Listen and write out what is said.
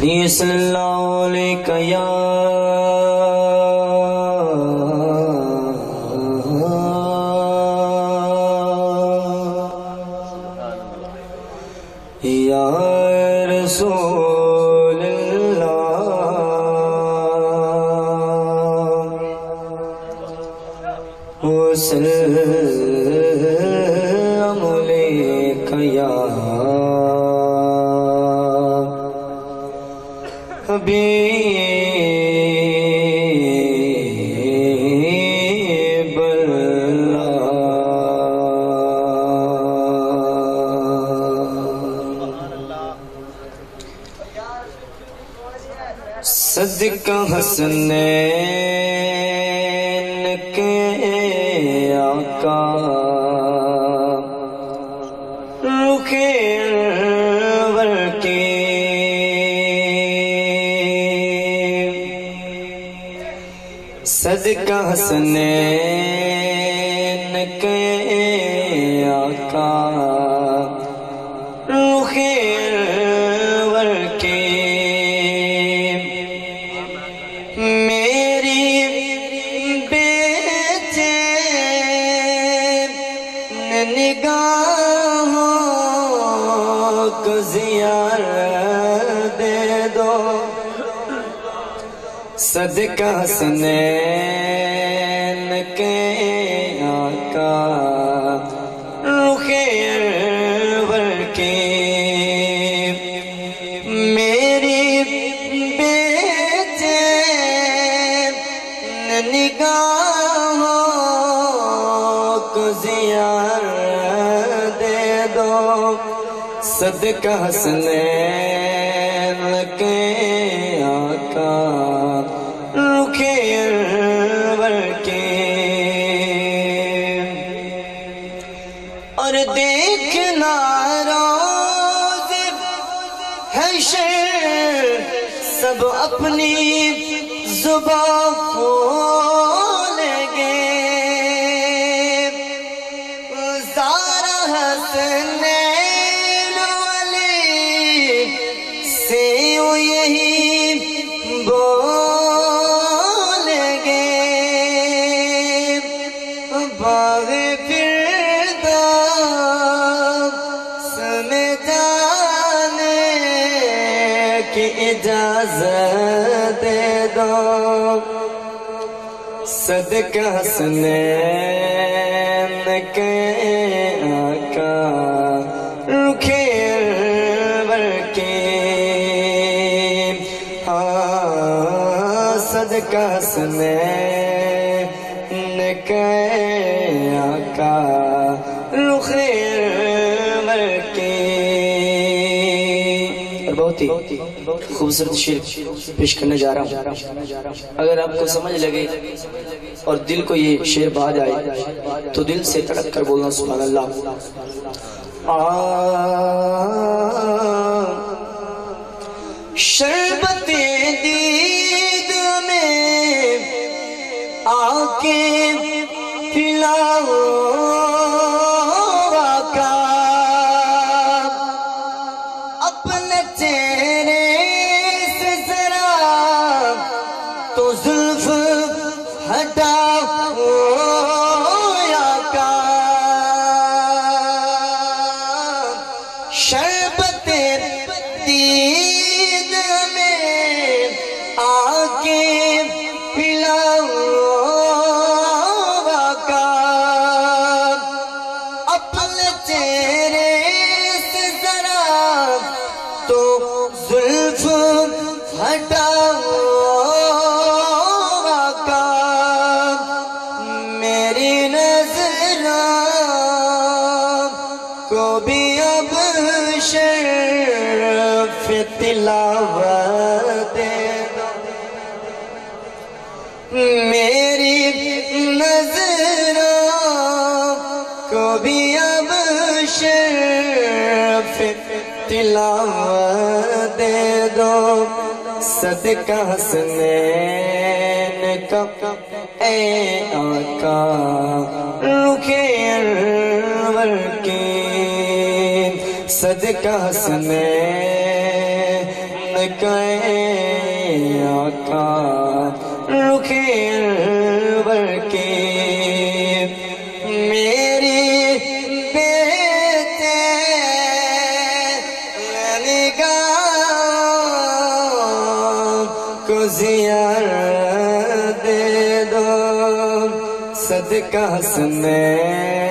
صلی اللہ علیہ یا رسول اللہ وسلم علیک یا حبیب اللہ صدقہ حسنین کے صدقہ حسنین کے آقا۔ رخ انور کے میری بیٹے نگاہوں کو زیار دے دو۔ صدقہ حسنین کے آقا رخ انور کے۔ میری بیٹے نگاہوں کو زیار دے دو۔ صدقہ حسنین کے آقا۔ اور دیکھنا روز حشر سب اپنی زبان کی اجازت دے دو صدقہ حسنین کے آقا رخ انور کے ہاں صدقہ حسنین کے آقا بہت ہی خوبصورت شعر پیش کرنے جا رہا ہوں۔ اگر آپ کو سمجھ لگے اور دل کو یہ شعر بہا جائے تو دل سے تڑک کر بولنا سبحان اللہ۔ شربت دید تلاوت دے دو میری نظروں کو بھی اب شرف تلاوت دے دو۔ صدقہ حسنین کا۔ اے آقا، رخ انور کے صدقہ حسنین لڑکے آقا، رخ انور کے میری زیارت دے دو صدقہ حسنین